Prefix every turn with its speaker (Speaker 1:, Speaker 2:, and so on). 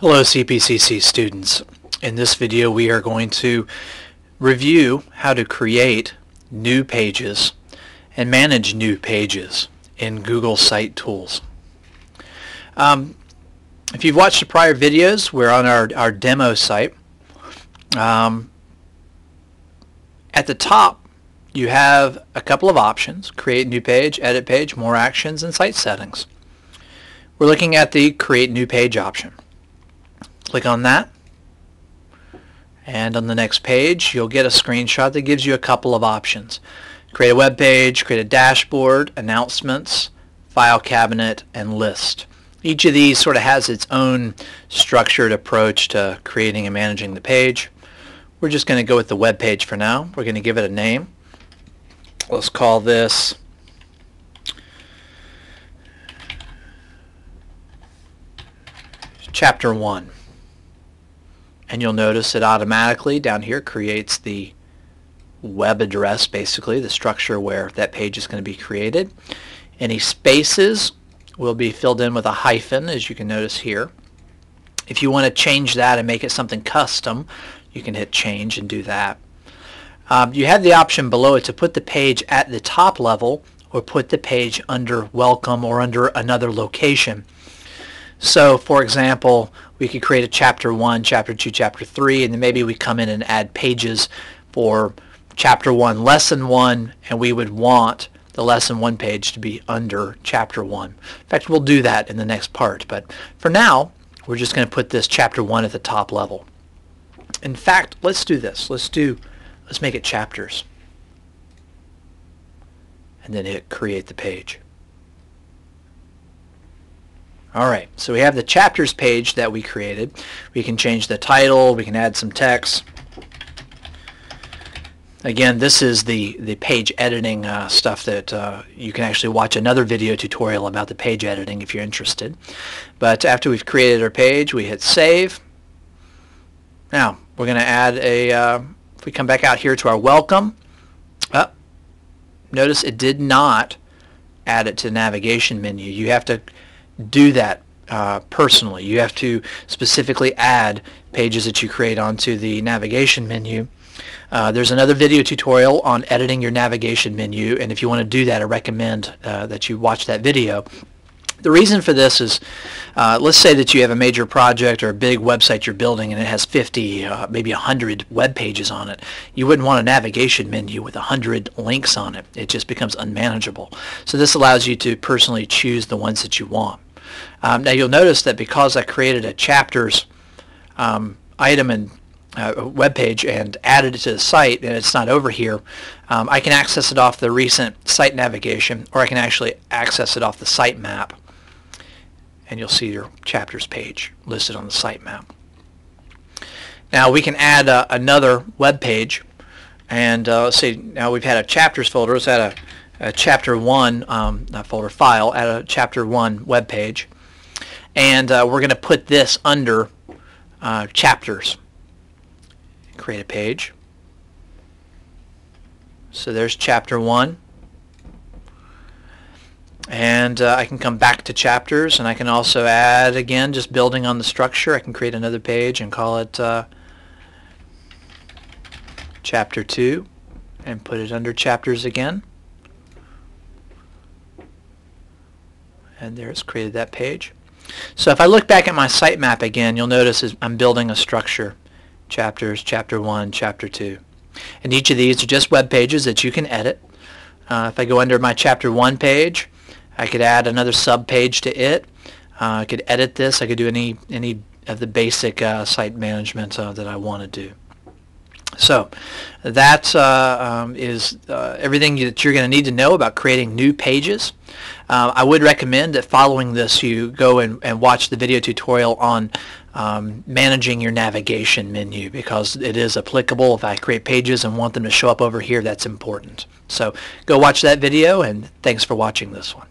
Speaker 1: Hello CPCC students. In this video we are going to review how to create new pages and manage new pages in Google Site Tools. Um, if you've watched the prior videos, we're on our, our demo site. Um, at the top you have a couple of options, create new page, edit page, more actions, and site settings. We're looking at the create new page option. Click on that. And on the next page, you'll get a screenshot that gives you a couple of options. Create a web page, create a dashboard, announcements, file cabinet, and list. Each of these sort of has its own structured approach to creating and managing the page. We're just going to go with the web page for now. We're going to give it a name. Let's call this Chapter 1 and you'll notice it automatically down here creates the web address basically the structure where that page is going to be created. Any spaces will be filled in with a hyphen as you can notice here. If you want to change that and make it something custom you can hit change and do that. Um, you have the option below it to put the page at the top level or put the page under welcome or under another location so for example, we could create a chapter 1, chapter 2, chapter 3, and then maybe we come in and add pages for chapter 1, lesson 1, and we would want the lesson 1 page to be under chapter 1. In fact, we'll do that in the next part, but for now, we're just going to put this chapter 1 at the top level. In fact, let's do this. Let's do, let's make it chapters. And then hit create the page. All right, so we have the chapters page that we created. We can change the title, we can add some text. Again, this is the, the page editing uh, stuff that uh, you can actually watch another video tutorial about the page editing if you're interested. But after we've created our page, we hit save. Now, we're going to add a, uh, if we come back out here to our welcome, oh, notice it did not add it to the navigation menu. You have to do that uh, personally. You have to specifically add pages that you create onto the navigation menu. Uh, there's another video tutorial on editing your navigation menu, and if you want to do that, I recommend uh, that you watch that video. The reason for this is, uh, let's say that you have a major project or a big website you're building and it has 50, uh, maybe 100 web pages on it. You wouldn't want a navigation menu with 100 links on it. It just becomes unmanageable. So this allows you to personally choose the ones that you want. Um, now you'll notice that because I created a chapters um, item and uh, web page and added it to the site and it's not over here, um, I can access it off the recent site navigation or I can actually access it off the site map and you'll see your chapters page listed on the site map. Now we can add uh, another web page and uh, let's see now we've had a chapters folder, let's add a a chapter 1 um, folder file at a chapter 1 web page and uh, we're going to put this under uh, chapters. Create a page. So there's chapter 1 and uh, I can come back to chapters and I can also add again just building on the structure. I can create another page and call it uh, chapter 2 and put it under chapters again and there it's created that page. So if I look back at my sitemap again, you'll notice I'm building a structure. Chapters, chapter 1, chapter 2. And each of these are just web pages that you can edit. Uh, if I go under my chapter 1 page, I could add another sub page to it. Uh, I could edit this. I could do any, any of the basic uh, site management uh, that I want to do. So that uh, um, is uh, everything that you're going to need to know about creating new pages. Uh, I would recommend that following this you go and, and watch the video tutorial on um, managing your navigation menu because it is applicable. If I create pages and want them to show up over here, that's important. So go watch that video and thanks for watching this one.